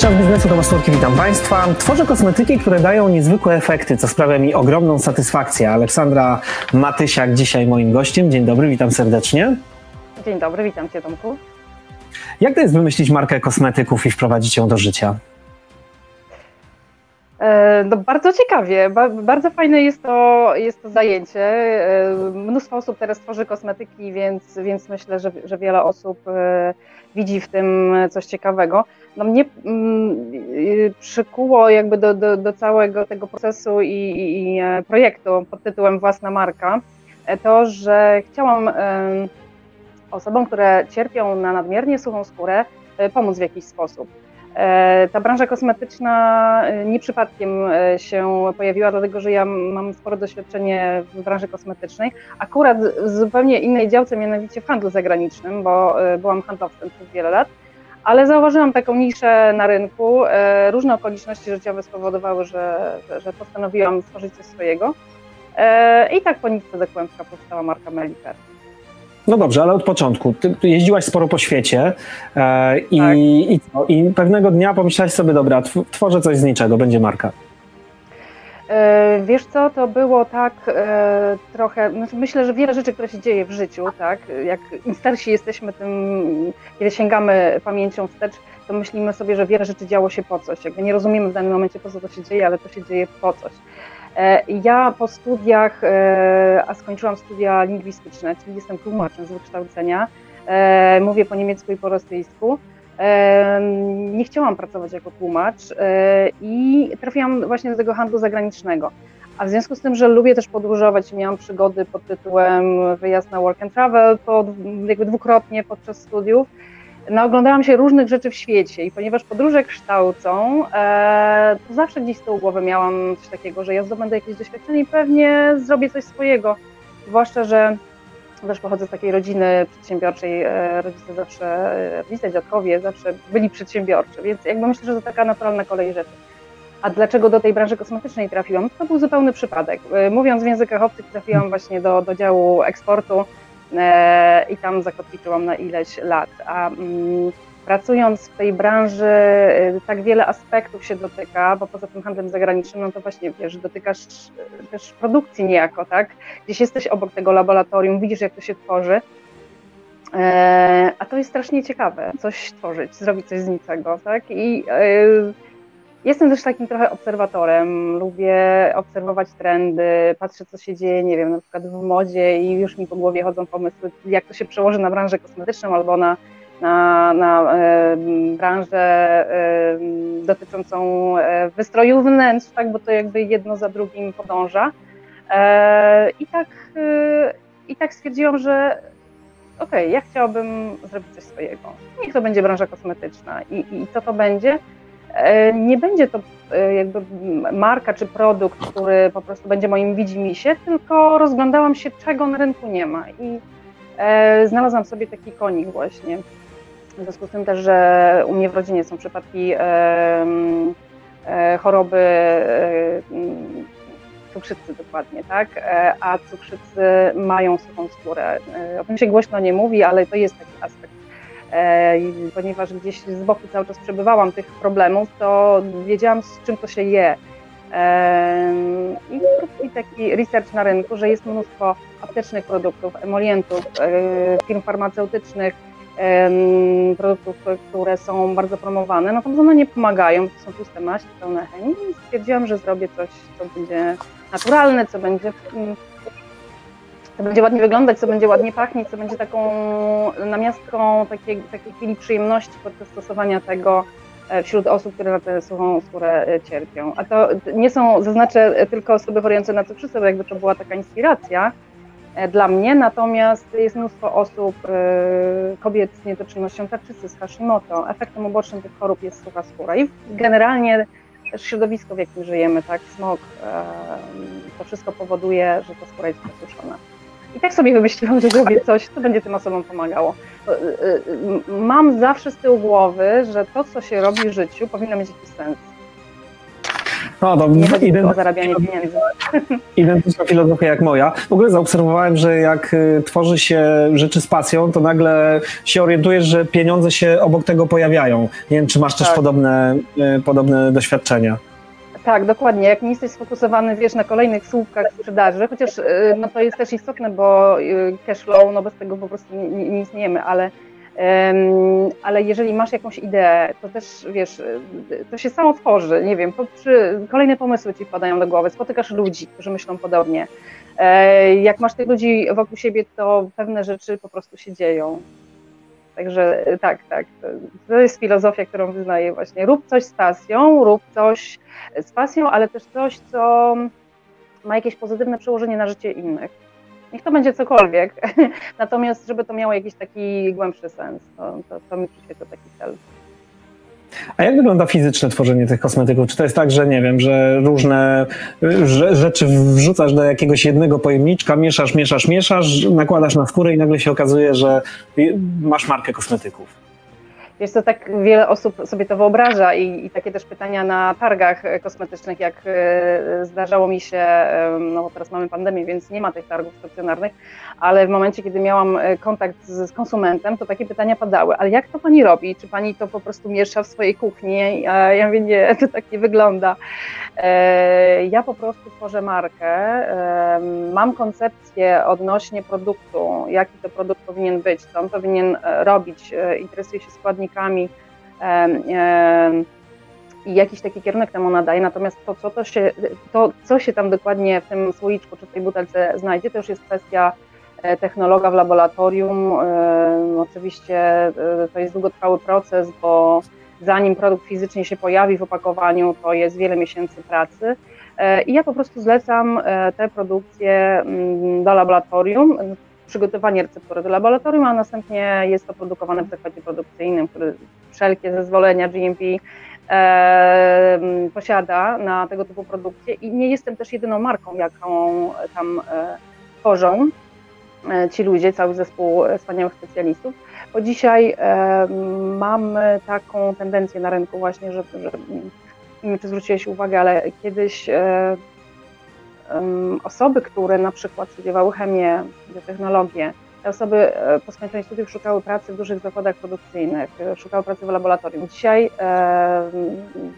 to jest czas biznesu Tomasz Turki, witam Państwa. Tworzę kosmetyki, które dają niezwykłe efekty, co sprawia mi ogromną satysfakcję. Aleksandra Matysiak dzisiaj moim gościem. Dzień dobry, witam serdecznie. Dzień dobry, witam Cię Tomku. Jak to jest wymyślić markę kosmetyków i wprowadzić ją do życia? E, no, bardzo ciekawie, bardzo fajne jest to, jest to zajęcie. E, mnóstwo osób teraz tworzy kosmetyki, więc, więc myślę, że, że wiele osób e, widzi w tym coś ciekawego. No mnie mm, przykuło jakby do, do, do całego tego procesu i, i, projektu pod tytułem Własna Marka to, że chciałam osobom, które cierpią na nadmiernie suchą skórę, pomóc w jakiś sposób. E, ta branża kosmetyczna e, nie przypadkiem e, się pojawiła, dlatego że ja mam spore doświadczenie w branży kosmetycznej, akurat w zupełnie innej działce, mianowicie w handlu zagranicznym, bo byłam handlowcem przez wiele lat, ale zauważyłam taką niszę na rynku. Różne okoliczności życiowe spowodowały, że, że postanowiłam stworzyć coś swojego. I tak po nitce do kłębka powstała marka Melifer. No dobrze, ale od początku. Ty jeździłaś sporo po świecie e, i, tak. i, co? i pewnego dnia pomyślałaś sobie, dobra, tworzę coś z niczego, będzie marka. E, wiesz co, to było tak e, trochę, znaczy myślę, że wiele rzeczy, które się dzieje w życiu, tak, jak im starsi jesteśmy, tym kiedy sięgamy pamięcią wstecz, to myślimy sobie, że wiele rzeczy działo się po coś. Jakby nie rozumiemy w danym momencie, po co to się dzieje, ale to się dzieje po coś. E, ja po studiach, e, a skończyłam studia lingwistyczne, czyli jestem tłumaczem z wykształcenia, e, mówię po niemiecku i po rosyjsku. Nie chciałam pracować jako tłumacz i trafiłam właśnie do tego handlu zagranicznego. A w związku z tym, że lubię też podróżować, miałam przygody pod tytułem wyjazd na work and travel po, jakby dwukrotnie podczas studiów, naoglądałam się różnych rzeczy w świecie i ponieważ podróże kształcą, e, to zawsze gdzieś z tyłu głowy miałam coś takiego, że ja zdobędę jakieś doświadczenie i pewnie zrobię coś swojego. Zwłaszcza, że też pochodzę z takiej rodziny przedsiębiorczej, e, rodzice zawsze, e, rodzice, dziadkowie zawsze byli przedsiębiorczy, więc jakby myślę, że to taka naturalna kolej rzeczy. A dlaczego do tej branży kosmetycznej trafiłam? To był zupełny przypadek. Mówiąc w językach obcych, trafiłam właśnie do, do działu eksportu i tam zakotwiczyłam na ileś lat. A mm, pracując w tej branży, e, tak wiele aspektów się dotyka, bo poza tym handlem zagranicznym, no to właśnie wiesz, dotykasz e, też produkcji niejako, tak? Gdzieś jesteś obok tego laboratorium, widzisz jak to się tworzy. A to jest strasznie ciekawe, coś tworzyć, zrobić coś z niczego, tak? I Jestem też takim trochę obserwatorem, lubię obserwować trendy, patrzę co się dzieje, nie wiem, na przykład w modzie i już mi po głowie chodzą pomysły, jak to się przełoży na branżę kosmetyczną albo na, na, na e, branżę e, dotyczącą e, wystroju wnętrz, tak, bo to jakby jedno za drugim podąża. E, I tak, e, I tak stwierdziłam, że okej, okay, ja chciałabym zrobić coś swojego. Niech to będzie branża kosmetyczna i, i co to będzie? E, nie będzie to e, jakby marka czy produkt, który po prostu będzie moim widzimisię, tylko rozglądałam się, czego na rynku nie ma i e, znalazłam sobie taki konik właśnie. W związku z tym też, że u mnie w rodzinie są przypadki choroby cukrzycy dokładnie, tak? A cukrzycy mają suchą skórę. O tym się głośno nie mówi, ale to jest taki aspekt ponieważ gdzieś z boku cały czas przebywałam tych problemów, to wiedziałam z czym to się je. E, I taki research na rynku, że jest mnóstwo aptecznych produktów, emolientów, e, firm farmaceutycznych, produktów, które są bardzo promowane, natomiast one nie pomagają, to są puste maści, pełne chemii i stwierdziłam, że zrobię coś, co będzie naturalne, co będzie co będzie ładnie wyglądać, co będzie ładnie pachnieć, co będzie taką namiastką takiej, takiej chwili przyjemności podczas stosowania tego e, wśród osób, które na tę suchą skórę e, cierpią. A to nie są, zaznaczę, tylko osoby chorujące na cukrzycę, bo jakby to była taka inspiracja e, dla mnie, natomiast jest mnóstwo osób, kobiet z niedoczynnością tarczycy, z Hashimoto. Efektem ubocznym tych chorób jest sucha skóra i generalnie też środowisko, w jakim żyjemy, tak, smog, to wszystko powoduje, że ta skóra jest przesuszona. I tak sobie wymyśliłam, że zrobię coś, co będzie tym osobom pomagało. Y, y, mam zawsze z tyłu głowy, że to, co się robi w życiu, powinno mieć jakiś sens. No, to nie chodzi o zarabianie pieniędzy. Identyczna filozofia jak moja. W ogóle zaobserwowałem, że jak y, tworzy się rzeczy z pasją, to nagle się orientujesz, że pieniądze się obok tego pojawiają. Nie wiem, czy masz też tak. podobne, y, podobne doświadczenia. Tak, dokładnie. Jak nie jesteś sfokusowany, wiesz, na kolejnych słupkach sprzedaży, chociaż y, no, to jest też istotne, bo cash flow, no bez tego po prostu nie, nie istniejemy, ale ale jeżeli masz jakąś ideę, to też wiesz, to się samo tworzy, nie wiem, kolejne pomysły ci wpadają do głowy, spotykasz ludzi, którzy myślą podobnie. E, jak masz tych ludzi wokół siebie, to pewne rzeczy po prostu się dzieją. Także tak, tak. To jest filozofia, którą wyznaję właśnie. Rób coś z pasją, rób coś z pasją, ale też coś, co ma jakieś pozytywne przełożenie na życie innych. Niech to będzie cokolwiek, natomiast żeby to miało jakiś taki głębszy sens, to, to, to mi przyświeca taki cel. A jak wygląda fizyczne tworzenie tych kosmetyków? Czy to jest tak, że nie wiem, że różne rzeczy wrzucasz do jakiegoś jednego pojemniczka, mieszasz, mieszasz, mieszasz, nakładasz na skórę i nagle się okazuje, że masz markę kosmetyków? Wiesz co, tak wiele osób sobie to wyobraża i, i, takie też pytania na targach kosmetycznych, jak e, zdarzało mi się, no bo teraz mamy pandemię, więc nie ma tych targów stacjonarnych, ale w momencie, kiedy miałam e, kontakt z, z konsumentem, to takie pytania padały, ale jak to pani robi? Czy pani to po prostu miesza w swojej kuchni? A ja mówię, nie, to tak nie wygląda. E, ja po prostu tworzę markę, mam koncepcję odnośnie produktu, jaki to produkt powinien być, co on powinien robić, interesuję się składnikami, i jakiś taki kierunek temu nadaje, natomiast to co, to się, to, co się tam dokładnie w tym słoiczku czy tej butelce znajdzie, to już jest kwestia e, technologa w laboratorium. Oczywiście e, to jest długotrwały proces, bo zanim produkt fizycznie się pojawi w opakowaniu, to jest wiele miesięcy pracy. E, I ja po prostu zlecam te produkcje mm, do laboratorium przygotowanie receptury do laboratorium, a następnie jest to produkowane w zakładzie produkcyjnym, który wszelkie zezwolenia GMP e, posiada na tego typu produkcję i nie jestem też jedyną marką, jaką tam e, tworzą e, ci ludzie, cały zespół wspaniałych specjalistów, bo dzisiaj e, mamy taką tendencję na rynku właśnie, że, że nie wiem, czy zwróciłeś uwagę, ale kiedyś e, osoby, które na przykład studiowały chemię, biotechnologię, te osoby e, po skończeniu studiów szukały pracy w dużych zakładach produkcyjnych, e, szukały pracy w laboratorium. Dzisiaj e,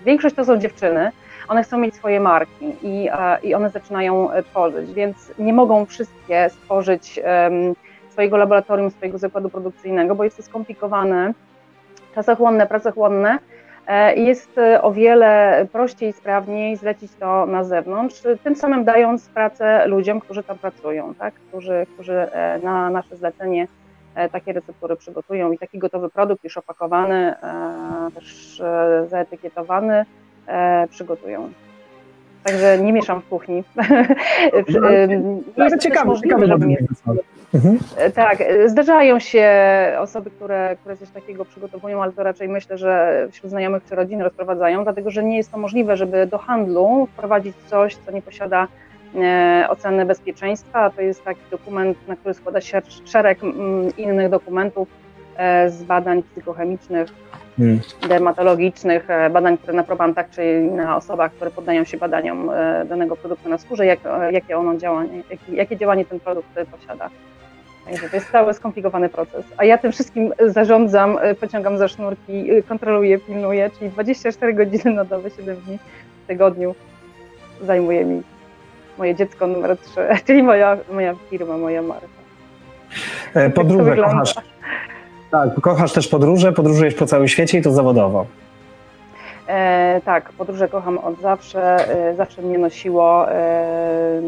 większość to są dziewczyny, one chcą mieć swoje marki i, i one zaczynają tworzyć, więc nie mogą wszystkie stworzyć swojego laboratorium, swojego zakładu produkcyjnego, bo jest to skomplikowane, czasochłonne, pracochłonne, jest e, o wiele prościej i sprawniej zlecić to na zewnątrz, tym samym dając pracę ludziom, którzy tam pracują, tak? którzy, którzy e, na nasze zlecenie takie receptury przygotują i taki gotowy produkt już opakowany, też zaetykietowany przygotują. Także nie mieszam w kuchni. No, jest ciekawe, ciekawe, żeby Mhm. E, tak, e, zdarzają się osoby, które, które coś takiego przygotowują, ale to raczej myślę, że wśród znajomych czy rodzin rozprowadzają, dlatego że nie jest to możliwe, żeby do handlu wprowadzić coś, co nie posiada e, oceny bezpieczeństwa. To jest taki dokument, na który składa się szereg innych dokumentów z badań fizykochemicznych, hmm. dermatologicznych, badań, które na probantach, czyli na osobach, które poddają się badaniom danego produktu na skórze, jak, jakie ono działanie, jakie działanie ten produkt posiada. Także to jest cały skomplikowany proces. A ja tym wszystkim zarządzam, e, pociągam za sznurki, e, kontroluję, pilnuję, czyli 24 godziny na dobę, 7 dni w tygodniu zajmuje mi moje dziecko numer 3, czyli moja, moja firma, moja marka. E, podróże tak kochasz. Tak, kochasz też podróże, podróżujesz po całym świecie i to zawodowo. E, tak, podróże kocham od zawsze, e, zawsze mnie nosiło e,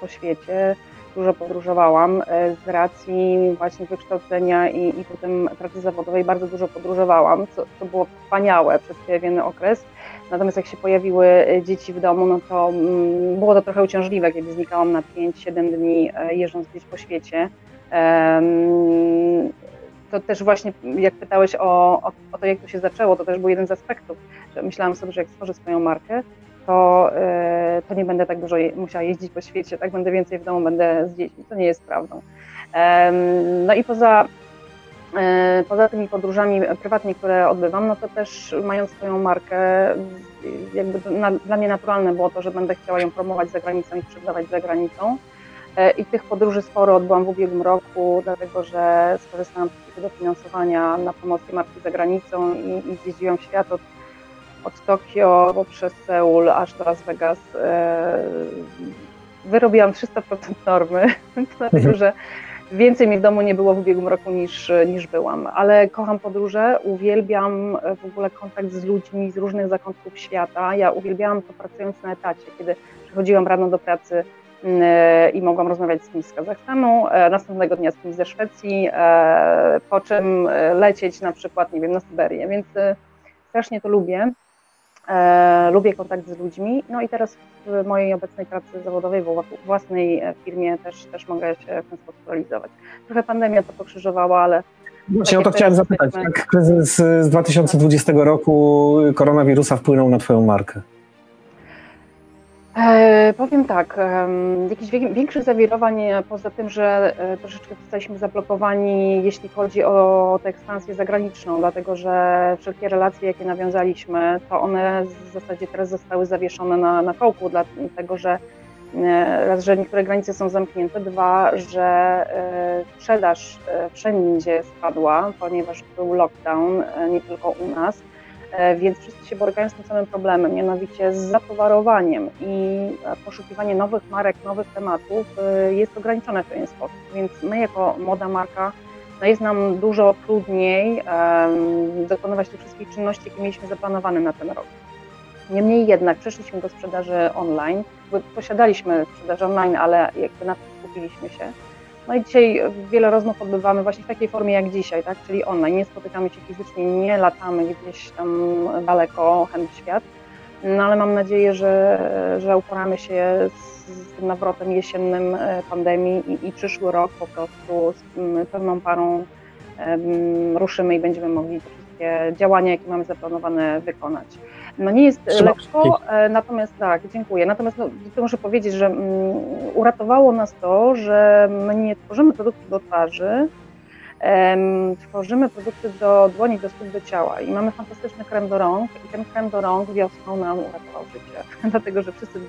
po świecie dużo podróżowałam e, z racji właśnie wykształcenia i, i potem pracy zawodowej bardzo dużo podróżowałam, co, co było wspaniałe przez pewien okres. Natomiast jak się pojawiły e, dzieci w domu, no to mm, było to trochę uciążliwe, kiedy znikałam na 5-7 dni e, jeżdżąc gdzieś po świecie. To też właśnie, jak pytałeś o, o, o to, jak to się zaczęło, to też był jeden z aspektów, że myślałam sobie, że jak stworzę swoją markę, to, e, to nie będę tak dużo musiała jeździć po świecie, tak będę więcej w domu, będę z dziećmi. To nie jest prawdą. No i poza E, poza tymi podróżami prywatnie, które odbywam, no to też mając swoją markę, jakby na, dla mnie naturalne było to, że będę chciała ją promować za granicą i sprzedawać za granicą. E, I tych podróży sporo odbyłam w ubiegłym roku, dlatego że skorzystałam z takiego dofinansowania na promocję marki za granicą i, i zjeździłam świat od, od Tokio poprzez Seul aż do Las Vegas. E, wyrobiłam 300% normy, dlatego mhm. że Więcej mi w domu nie było w ubiegłym roku niż, niż byłam, ale kocham podróże, uwielbiam w ogóle kontakt z ludźmi z różnych zakątków świata. Ja uwielbiałam to pracując na etacie, kiedy przychodziłam rano do pracy i mogłam rozmawiać z kimś z Kazachstanu, e, następnego dnia z kimś ze Szwecji, e, po czym e, lecieć na przykład, nie wiem, na Syberię, więc strasznie to lubię. Lubię kontakt z ludźmi. No i teraz w mojej obecnej pracy zawodowej, w własnej firmie też, też mogę się w ten sposób realizować. Trochę pandemia to pokrzyżowała, ale. Właśnie o to chciałem zapytać. Jak kryzys z 2020 roku koronawirusa wpłynął na Twoją markę? E, powiem tak, e, jakichś większych zawirowań, poza tym, że e, troszeczkę zostaliśmy zablokowani, jeśli chodzi o tę ekspansję zagraniczną, dlatego że wszelkie relacje, jakie nawiązaliśmy, to one w zasadzie teraz zostały zawieszone na, na kołku, dlatego że e, raz, że niektóre granice są zamknięte, dwa, że e, sprzedaż wszędzie spadła, ponieważ był lockdown, nie tylko u nas. E, więc wszyscy się borykają z tym samym problemem, mianowicie z zatowarowaniem i poszukiwanie nowych marek, nowych tematów e, jest ograniczone w pewien sposób. Więc my jako moda marka no jest nam dużo trudniej um, dokonywać tych wszystkich czynności, jakie mieliśmy zaplanowane na ten rok. Niemniej jednak przeszliśmy do sprzedaży online, posiadaliśmy sprzedaż online, ale jakby na tym skupiliśmy się. No i dzisiaj wiele rozmów odbywamy właśnie w takiej formie jak dzisiaj, tak? czyli online. Nie spotykamy się fizycznie, nie latamy gdzieś tam daleko, chęt świat. No ale mam nadzieję, że, że uporamy się z tym nawrotem jesiennym e, pandemii i, i przyszły rok po prostu z pewną parą um, ruszymy i będziemy mogli te wszystkie działania, jakie mamy zaplanowane, wykonać. No nie jest Trzeba lekko, e, natomiast tak, dziękuję. Natomiast no, muszę powiedzieć, że mm, uratowało nas to, że my nie tworzymy produktów do twarzy, tworzymy produkty do dłoni, do stóp, do ciała i mamy fantastyczny krem do rąk i ten krem do rąk wiosną nam uratował życie, dlatego że wszyscy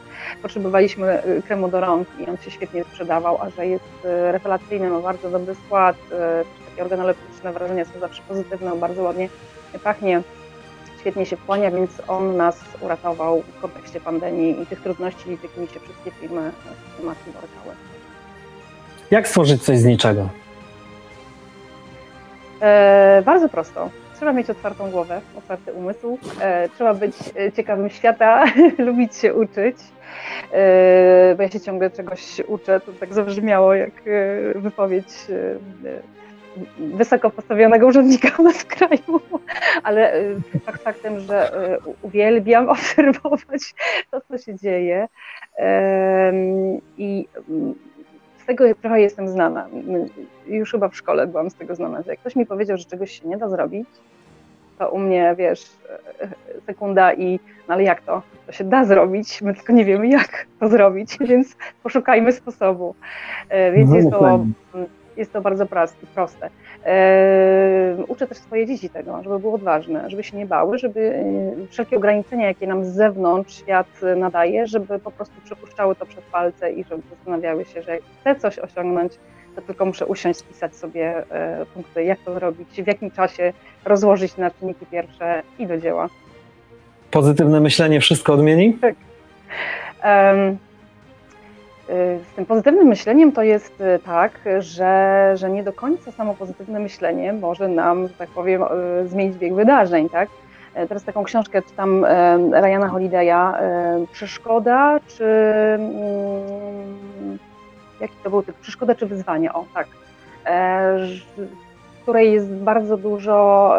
potrzebowaliśmy y, kremu do rąk i on się świetnie sprzedawał, a że jest rewelacyjny, ma bardzo dobry skład, takie organoleptyczne wrażenia są zawsze pozytywne, bardzo ładnie pachnie, świetnie się wchłania, więc on nas uratował w kontekście pandemii i tych trudności, z jakimi się wszystkie firmy marki borykały. Jak stworzyć coś z niczego? E, bardzo prosto. Trzeba mieć otwartą głowę, otwarty umysł, e, trzeba być e, ciekawym świata, lubić się uczyć, e, bo ja się ciągle czegoś uczę, to tak zabrzmiało jak e, wypowiedź wysoko postawionego urzędnika u nas w kraju, ale fakt faktem, że uwielbiam obserwować to, co się dzieje i tego trochę jestem znana. Już chyba w szkole byłam z tego znana, że jak ktoś mi powiedział, że czegoś się nie da zrobić, to u mnie, wiesz, sekunda i no ale jak to? To się da zrobić, my tylko nie wiemy jak to zrobić, więc poszukajmy sposobu. E, więc jest to, jest to bardzo proste. Uczę też swoje dzieci tego, żeby były odważne, żeby się nie bały, żeby e, wszelkie ograniczenia, jakie nam z zewnątrz świat nadaje, żeby po prostu przepuszczały to przez palce i żeby zastanawiały się, że jak chcę coś osiągnąć, to tylko muszę usiąść, spisać sobie e, punkty, jak to zrobić, w jakim czasie rozłożyć na czynniki pierwsze i do dzieła. Pozytywne myślenie wszystko odmieni? Tak. Um, z tym pozytywnym myśleniem to jest y, tak, że, że nie do końca samo pozytywne myślenie może nam, że tak powiem, y, zmienić bieg wydarzeń, tak? E, teraz taką książkę czytam e, Ryana Holiday'a, e, Przeszkoda czy mm, jaki to był typ? Przeszkoda czy wyzwanie? O, tak. W której jest bardzo dużo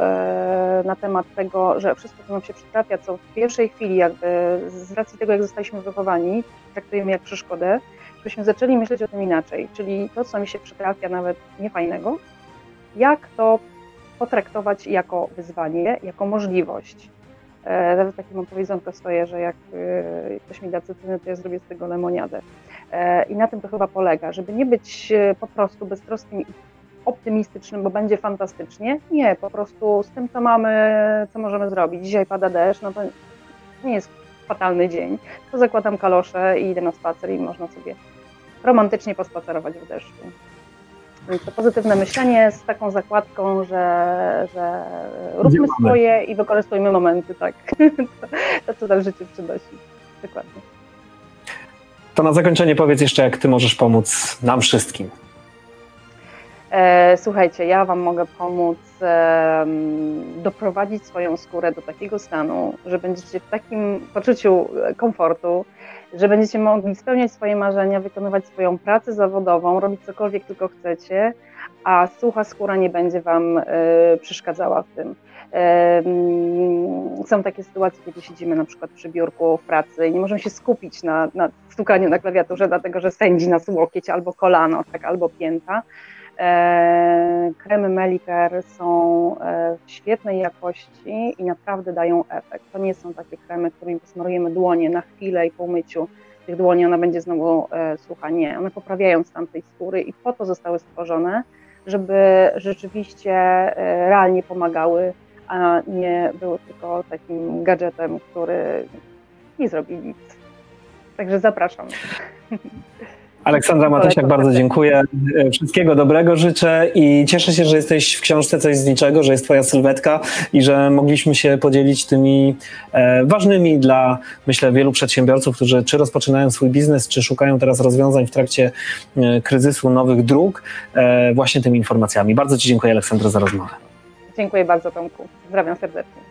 na temat tego, że wszystko, co nam się przytrafia, co w pierwszej chwili jakby z racji tego, jak zostaliśmy wychowani, traktujemy jak przeszkodę, żebyśmy zaczęli myśleć o tym inaczej, czyli to, co mi się przytrafia nawet niefajnego, jak to potraktować jako wyzwanie, jako możliwość. E, nawet takie mam powiedzonko swoje, że jak e, ktoś mi da cytryny, to ja zrobię z tego lemoniadę. E, I na tym to chyba polega, żeby nie być po prostu beztroskim i optymistycznym, bo będzie fantastycznie. Nie, po prostu z tym, co mamy, co możemy zrobić. Dzisiaj pada deszcz, no to nie jest fatalny dzień. To zakładam kalosze i idę na spacer i można sobie romantycznie pospacerować w deszczu. Więc to pozytywne myślenie z taką zakładką, że, że róbmy swoje i wykorzystujmy momenty, tak. to, co nam życie przynosi. Dokładnie. To na zakończenie powiedz jeszcze, jak ty możesz pomóc nam wszystkim. E, słuchajcie, ja Wam mogę pomóc e, doprowadzić swoją skórę do takiego stanu, że będziecie w takim poczuciu komfortu, że będziecie mogli spełniać swoje marzenia, wykonywać swoją pracę zawodową, robić cokolwiek tylko chcecie, a sucha skóra nie będzie Wam e, przeszkadzała w tym. Są takie sytuacje, kiedy siedzimy na przykład przy biurku w pracy i nie możemy się skupić na, na stukaniu na klawiaturze, dlatego że sędzi nas łokieć albo kolano, tak, albo pięta. E, kremy Meliker są e, w świetnej jakości i naprawdę dają efekt. To nie są takie kremy, którymi posmarujemy dłonie na chwilę i po umyciu tych dłoni ona będzie znowu e, sucha. Nie, one poprawiają stan tej skóry i po to zostały stworzone, żeby rzeczywiście realnie pomagały, a nie były tylko takim gadżetem, który nie zrobi nic. Także zapraszam. Aleksandra Matysiak, bardzo dziękuję. E, wszystkiego dobrego życzę i cieszę się, że jesteś w książce Coś z niczego, że jest twoja sylwetka i że mogliśmy się podzielić tymi e, ważnymi dla, myślę, wielu przedsiębiorców, którzy czy rozpoczynają swój biznes, czy szukają teraz rozwiązań w trakcie e, kryzysu nowych dróg, właśnie tymi informacjami. Bardzo Ci dziękuję, Aleksandra, za rozmowę. Dziękuję bardzo, Tomku. Pozdrawiam serdecznie.